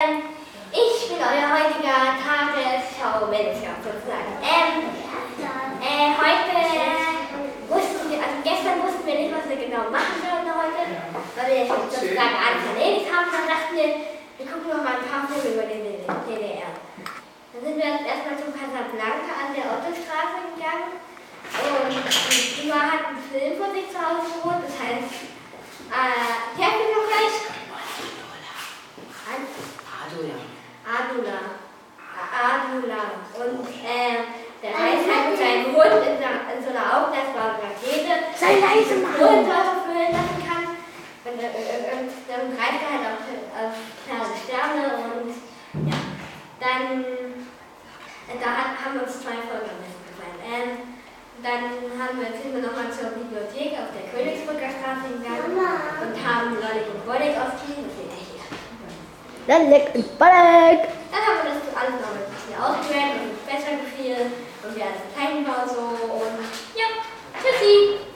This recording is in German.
Ich bin euer heutiger Tagesschau-Manager sozusagen. Ähm, äh, heute wussten wir, also gestern wussten wir nicht, was wir genau machen würden heute, weil wir jetzt sozusagen alles erledigt haben. Dann dachten wir, wir gucken noch mal ein paar Filme über den DDR. Dann sind wir erstmal zum Casablanca an der Ottostraße gegangen und die war hat einen Film von sich zu Hause geholt, das heißt, äh, der Film noch gleich. Adula. Adula. Adula. Und äh, der reist halt mit seinem Hund in, so- in so einer aufblasbaren Rakete. Sei leise, Mann. Kohlensäure füllen lassen kann. Und, äh, äh, und dann greift er halt auf, auf ferne Sterne und ja. Dann äh, da hat, haben uns zwei Folgen am besten gefallen. Ähm, dann haben wir, sind wir nochmal zur Bibliothek auf der Königsbrücker Straße gegangen und haben Lollig und Bollig ausgeliehen. Das seht ihr hier. Lalek und Balek. Dann haben wir das alles noch ein bisschen ausgewählt und wir alles klein war so und ja, tschüssi!